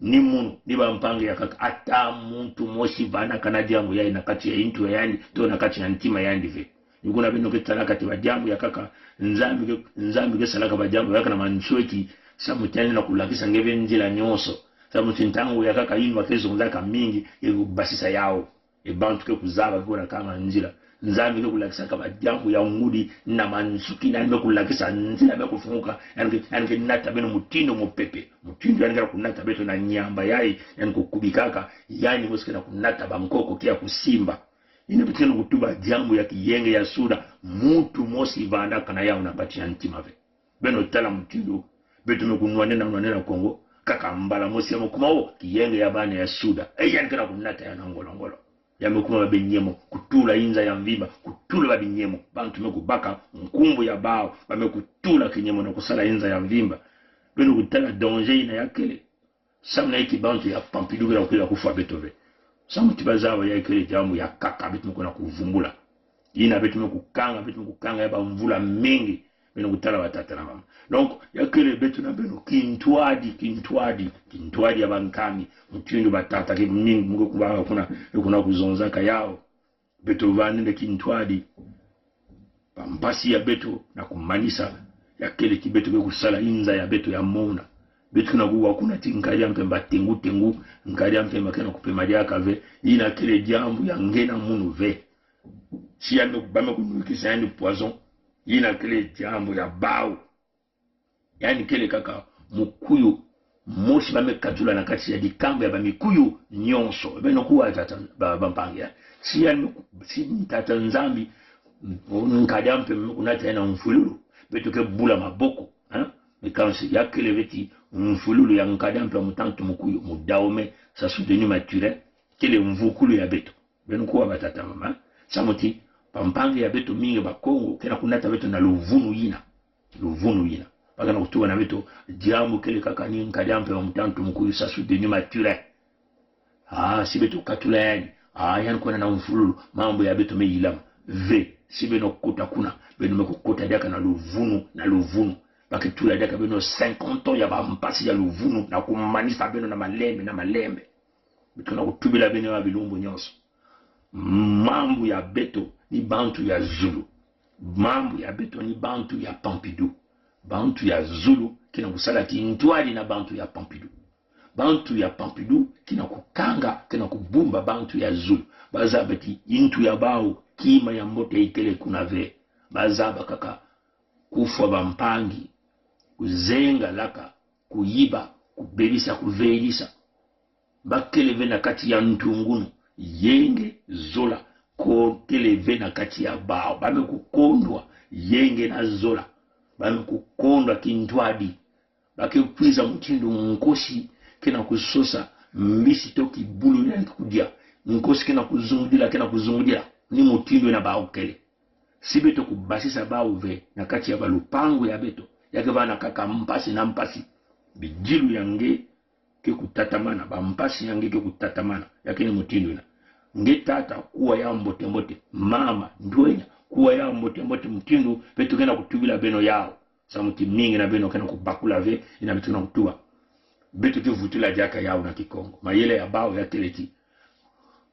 ni munu. Ni bampange ya kaka. Ata muntu mosi vana kana jambo ya ina kati ya intu ya yandi. To na kati ya ntima ya yandi ve nikuna beno kitala kati ba jambo ya kaka. Nzambi nzambi ke salaka ba jambo ya kana manchweki samutani na kulakisa ngeve njila nyonso sababu tintangu yakaka yini wakezungulaka mingi ekubasisa yawo ebantu kekuzaba bikonakanga nzira nzambi nekulakisa kaba jangu ya ngudi na mansuki nani bekulakisa nzira bekufunguka yani kenata beno mutindo mupepe mutindo yani kunata beto na nyamba yai yani kukubikaka. Yani musikina kunata bankoko kia kusimba. Ine bitina kutuba jangu ya kiyenge ya sura mutu mosi vanda kana ya unapatia ntimave beno tala mutindo. Beto mekunwa nena kongo kaka mbala mosi yamukumawo kiyenge ya bana ya suda. Eyani kana kunata ya nangolongolo yamekuma babenyemo kutula inza ya mvimba kutula babinyemo bantu mekubaka nkumbu ya bao bamekutula kinyemo na kusala inza ya mvimba. Bino kutala danger ina yakele samna iki bantu ya pampidu bila kula kufa betove samu tibazawa ya ikele jamu ya kaka betu mkuna kuvumbula. Ina betu mkukanga betu mkukanga ya mvula mingi beno kutala batata na mama. Donc yakele betu na beno kintwadi kintwadi kintwadi abankami mutindo batata ke mingi mungu kubanga kuna kuna kuzonzaka yao betu vanende kintwadi. Pampasi ya beto na kumanisa yakele kibeto ke kusala inza ya beto ya mona. Betu na kuwa kuna tinkali ampe batengu tengu nkali ampe makena kupema jaka ve ina kele jambo ya ngena munu ve. Si yame bame ya yani poison ina kile jambo ya bao. Yani kile kaka mukuyu mosi bamekatula na kati ya dikambo ya bamikuyu nyonso. Benokuwa bampangia si si tata nzambi nkadi mpe unata ena mfululu. Betoke bula maboko hein ya yakele beti mfululu ya nkadi mpe mutantu mukuyu mudaume sa soutenu mature kele mvukulu ya beto benokuwa batata mama. Samuti pampange ya beto mingi bakongo kena kunata beto na luvunu yina. Luvunu yina. Paka na kutuwa na beto jambu kele kakani nkadi ampe wa mutantu sasu de nyuma mature ah si beto katula yani. Ah yani kuna na mfululu mambo ya beto meyilama ve si beno kuta kuna beno mekukuta daka na luvunu na luvunu. Bakitula daka beno 50 ans ya bampasi ya luvunu na kumanisa beno na malembe na malembe. Bituna kutubila beno ya bilumbu nyonso mambo ya beto ni bantu ya zulu. Mambo ya beto ni bantu ya pampidu bantu ya zulu kina kusala kintwali na bantu ya pampidu bantu ya pampidu kina kukanga kina kubumba bantu ya zulu. Baza bati intu ya bao kima ya mbote ikele kuna ve. Bazaba kaka kufwa bampangi kuzenga laka kuyiba kubelisa kuveelisa bakeleve na kati ya ntungunu yenge zola kokeleve na kati ya bao. Bame kukondwa yenge na zola. Bame kukondwa kintwadi. Bakekwiza mutindo nkosi kena kusosa mbisi to kibulu kudia nkosi kena kuzungudila kena kuzungudila. Ni mutindo na bao kele. Sibeto kubasisa bao ve na kati ya balupango ya beto. Yake bana kaka mpasi na mpasi. Bijilu yange ke kutatamana bampasi yange ke kutatamana yake ni mutindo na nge tata kuwa ya mbote mama ndwenya kuwa ya mbote mbote. Mutindo beto kena kutubila beno yao. Samuti mingi na beno kena kubakula ve ina beto na betu ke jaka yao na kikongo. Mayele ya bao ya teleti.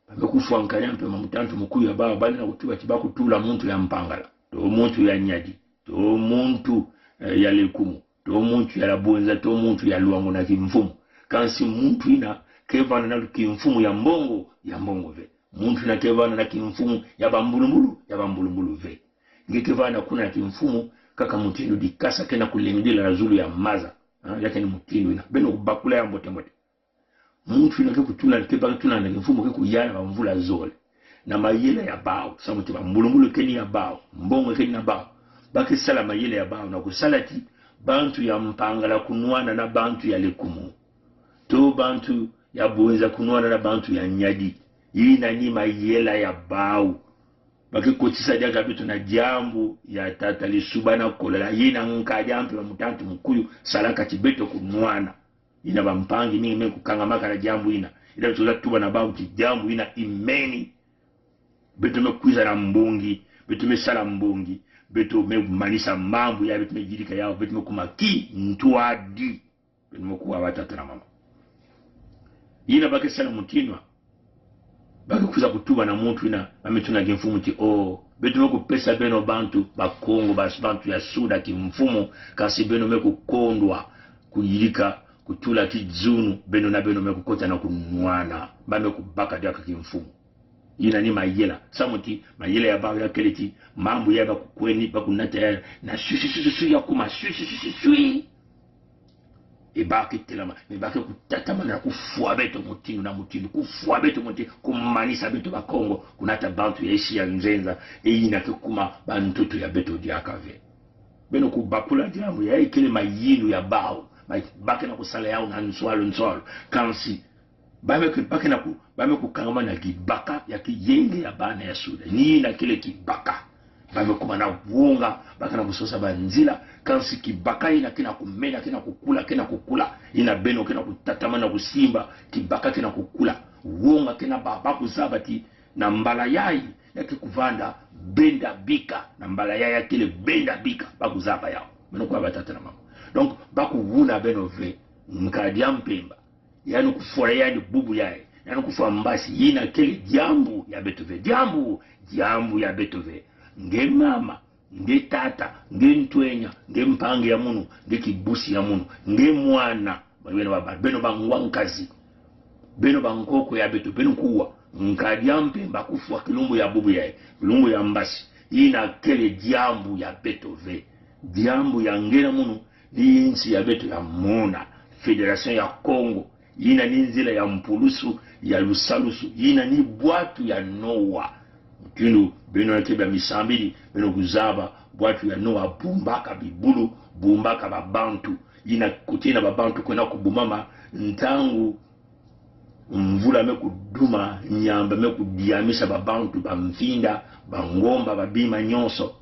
Bamekufuankanya mpe mamutantu mukulu ya bao bali na kutua tibakutula muntu ya mpangala. To muntu ya nyadi to muntu eh, ya lekumu. To muntu ya labwenza to muntu ya luango na kimfumu. Kansi muntu ina kevana na kimfumu ya mbongo ya mbongo ve. Muntu na kevana na kimfumu ya bambulumbulu ya bambulumbulu ve. Nge kevana kuna kimfumu kaka mutindo dikasa kena kulengdila na zulu ya maza. Ha? yake ni mutindo ina. Beno kubakula ya mbote mbote. Muntu ina kekutula kebakatula na kimfumu kekuyana bamvula zole. Na mayele ya bao sabu tiba mbulumbulu keni ya bao mbongo keni ya bao. Bakisala mayele ya bao na kusalati bantu ya mpangala kunwana na bantu ya likumu. To bantu ya bonza kunwana na bantu ya nyadi. Hii nani mayela ya bao bakikotisa dia kabitu na jambu ya tata lisuba na kolela yina nkaja mpe bamutantu mkuyu salaka chibeto kunwana ina bampangi mingi mingi kukangamaka na jambu ina. Ila tuza tuba na bau ti jambu ina imeni. Beto mekwiza na mbungi beto mesala mbungi. Beto memanisa mambo ya beto mejirika yao beto mekumaki ntwadi beto mekuwa watata na mama ina bakisala mutinwa bakikuza kutuba na muntu ina bamituna kimfumu ti o betume kupesa beno bantu bakongo bantu ya suda kimfumu kasi beno mekukondwa kuyilika kutula kizunu beno na beno mekukota na kunwana bamekubaka diaka kimfumu ina ni mayela samuti mayela ya bawe yakele ti mambo ya bakukweni bakunata ya na shushushushushu ya kuma shushushushushui ebaki telama ebaki kutatama na kufua beto mutindo na mutindo kufua beto mutindo kumanisa beto bakongo kunata bantu ya isi ya nzenza eyina kikuma bantutu ya beto diakave beno kubakula diamu ya ikile mayinu ya bao bake na kusala yao na nswalo nswalo kansi bake na bame kukangama na kibaka ya kiyenge ya bana ya suda ni kile kibaka bame kuma na wonga baka na kusosa banzila. Kansi kibaka ina kina kumena kina kukula kina kukula. Ina beno kina kutatama na kusimba kibaka kina kukula. Uonga kina baba kuzabati na mbala yai yake kuvanda benda bika. Na mbala yai ya kile benda bika bakuzaba yao. Beno kwa batata na mama. Donc bakuvuna beno ve mkadia mpemba. Yani kufura yani bubu yai yani kufa mbasi. Yina kile jambu ya betove jambu jambu ya betove nge mama nge tata nge ntwenya nge mpange ya munu nge kibusi ya munu nge mwana beno babali beno bangwa nkazi beno bankoko ya beto beno kuwa. Nkadya mpemba kufua kilumbu ya bubu yae kilumbu ya mbasi. Ina kele jambu ya betove jambu ya ngena munu ni nsi ya beto ya muna. Federation ya congo yina ni nzela ya mpulusu ya lusalusu yina ni bwatu ya noa mutindo beno yake bya misambili beno kuzaba bwatu ya noa bumbaka bibulu bumbaka babantu. Yina kutina babantu kwena kubumama ntangu mvula mekuduma nyamba mekudiamisa babantu bamvinda bangomba babima nyonso.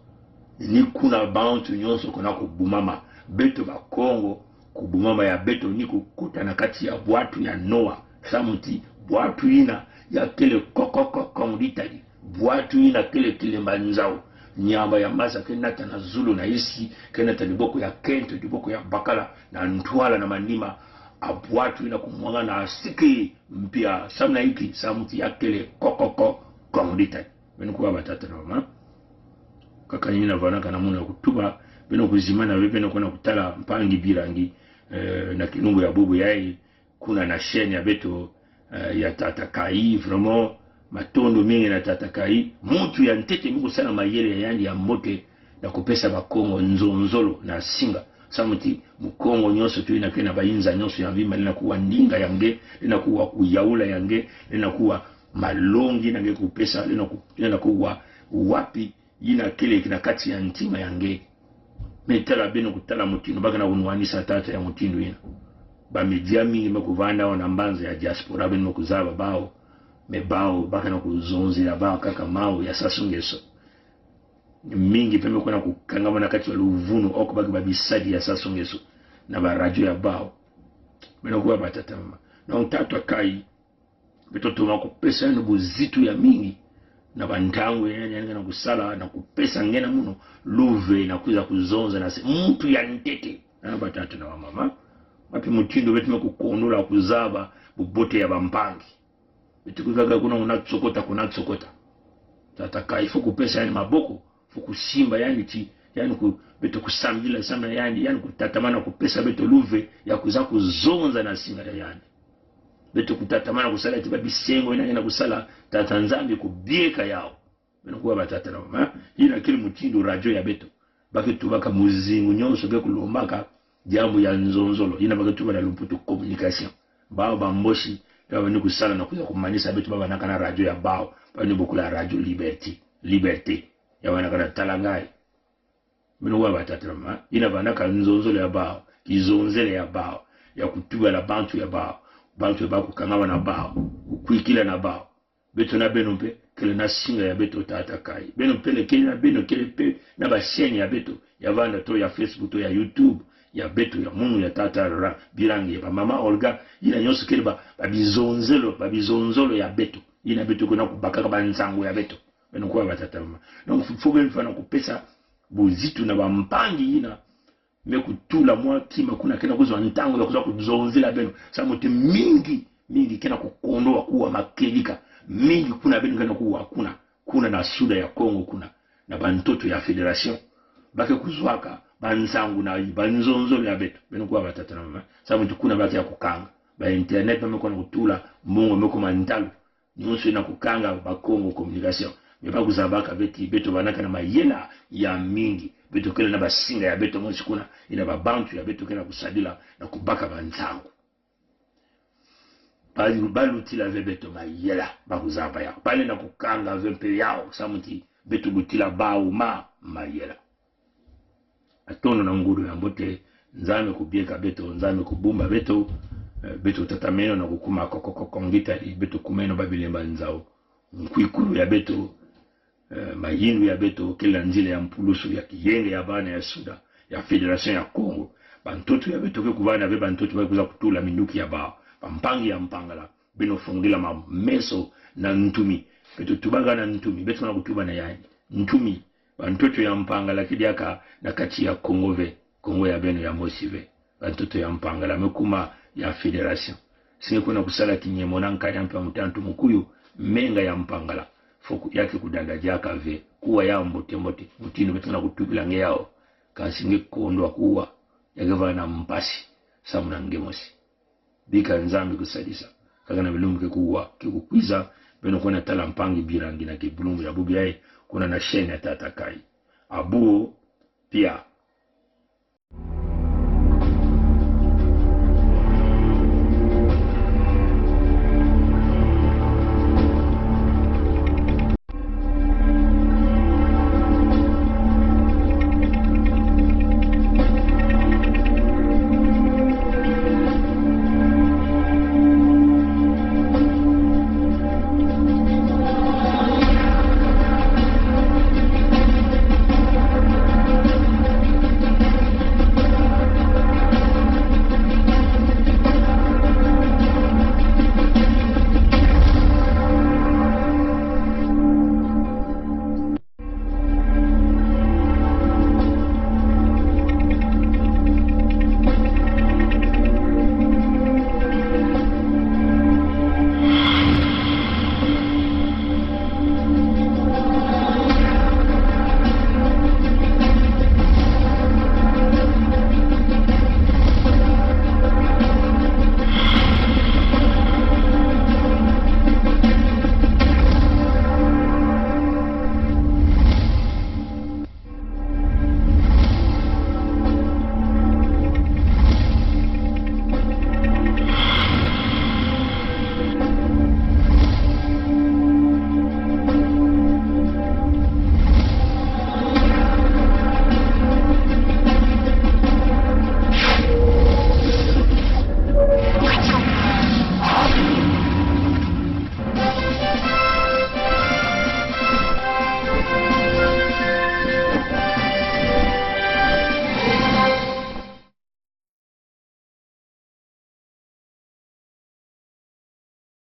Ni kuna bantu nyonso kona kubumama. Beto bakongo kubumama ya beto ni kukutana kati ya bwatu ya noa. Samuti bwatu ina ya kele kokokokongditali bwatu ina kile kilemba mbanzao nyamba ya masa kenata na zulu na isi kenata liboko ya kento liboko ya bakala na ntwala na manima. Abwatu ina kumwanga na asiki mpia samna iki samuti ya kele kokoko kongditali benukuwa batata na mama kaka nyina na vana kana namuna kutuba beno kuzima nawe na kuna kutala mpangi birangi eh, na kilungu ya bubu yai kuna na shenya beto eh, ya tata kai vraiment matondo mingi na tatakai mutu ya ntete mikosala mayele ya yangi ya mbote na kopesa bakongo nzonzolo na singa. Samuti mukongo nyonso toyinake na bayinza nyonso ya mvima linakuwa ndinga yange linakuwa kuyaula yange linakuwa malongi nange kopesa linakuwa wapi yina keleki na kati ya ntima yange me tala kutala mutindo baka na kunuanisa tata ya mutindo yina bamedia mingi mekuvanda na mbanza ya diaspora bino mekuzaba bao mebawo bakana kuzunzira bakaka mawu yasasungeso mingi pembe kuna kukangama na nakati ya luvuno okubaki babisadi yasasungeso na barajo ya bao. Mena kuwa batatama donc tatu akai betotoma kupesa yani buzitu ya mingi. Na bantangu bantango yananga na kusala na kupesa ngena muno. Luve na kuza kuzonza na se mtu ya ntete. Na batatu na wamama wapi mutindo wetu mekukonula kuzaba bubote ya bampangi betukukaga kuna unatsokota kuna tsokota. Tata kaifo kupesa yani maboko fukusimba yani ti yani ku beto kusambila sana yani yani kutatamana kupesa beto luve ya kuza kuzonza na singa yani. Beto kutatamana kusala tiba bisengo ina ina kusala tata nzambi kubieka yao. Bino kuwa batata na mama ina kile mutindo radio ya beto. Baki tubaka muzingu nyonso ke kulombaka jambo ya nzonzolo. Ina baki tuba lumputu communication bao bamboshi dawa ni kusala na kuza kumanisa beto baba nakana radio ya bao. Bani bukula radio liberty liberté. Ya wana kana talangai bino na mama ina banaka nzonzolo ya bao. Kizonzele ya bao. Ya kutuba la bantu ya bao. Bantu bakukangama na bao. Kukwikila na bao. Beto na beno mpe kele na singa ya beto tata kai beno mpe lekeli na beno kele mpe na basheni ya beto ya vanda to ya facebook to ya youtube ya betu ya munu ya tata ra birangi ya mama olga ina nyonso kele babizonzelo babizonzolo ya betu. Ina betu kuna kubakaka banzango ya betu. Menukua kuwa batata mama. Donc fo beno fana kupesa buzitu na bampangi ina. Me kutula mwa kima kuna kena kuzwa ntango ya kuzwa kuzonzela beno samote mingi mingi kena kukondoa kuwa makelika. Mingi kuna beno kena kuwa kuna. Kuna na suda ya Kongo kuna. Na bantoto ya federation. Bake kuzwaka banzangu na banzonzo ya beto beno kuwa batata na mama. Sabu tukuna bake ya kukanga. Ba internet bamekona kutula mbongo meko mandalu nyonso ina kukanga ba Kongo communication. Meba kuzabaka beti beto banaka na mayela ya mingi. Beto kele na basinga ya beto mosi kuna. Ina babantu ya beto kele na kusadila na kubaka banzangu balutila ve beto mayela bakuzaba yao. Bale na kukanga ve mpe yao. Samuti beto butila bauma mayela atono na nguru ya mbote nzame kubieka beto nzame kubumba beto beto tatameno na kukuma kokokokongitali beto kumeno babilemba nzao. Nkwikulu ya beto uh, mayindu ya beto kila nzile ya mpulusu ya kiyenge ya bana ya suda ya federation ya congo. Bantoto ya beto ke ve be bantoto bakuza kutula minduki ya bao. Bampangi ya mpangala bino fungila mameso na ntumi. Beto tubaga na ntumi beto na kutuba na yani ntumi bantoto ya mpangala kidiaka na kati ya congo ve congo ya beno ya mosive. Bantoto ya mpangala mekuma ya federation. Singe kuna kusala kinyemo na nkanya mpa mutantu mukuyu menga ya mpangala foku yake kudanda jaka ve kuwa ya mbote mbote mutino betuna kutubila nge yao. Kasinge kondwa kuwa yageva na mpasi samuna ngemosi bika nzambi kusadisa. Kakana bilumbu ke kuwa kikukwiza beno kona tala mpangi birangi na kibulumbu ya bubi yae kuna na Shene Tatakai Abu pia.